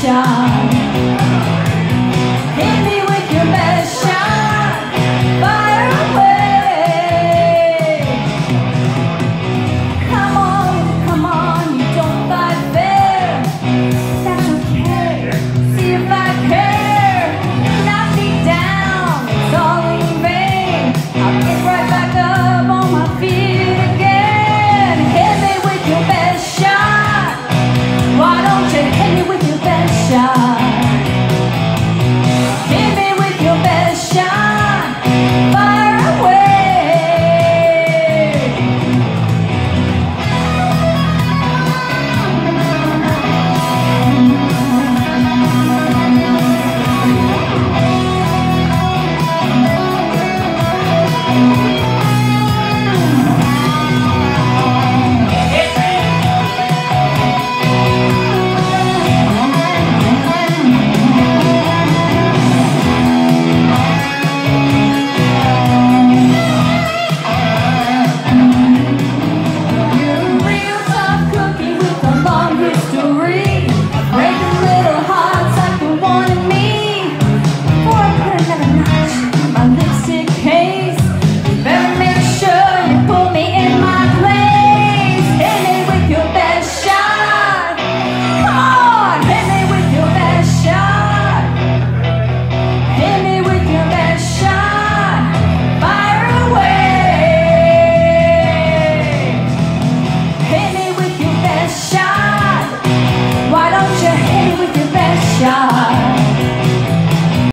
shot. Hit me with your best shot.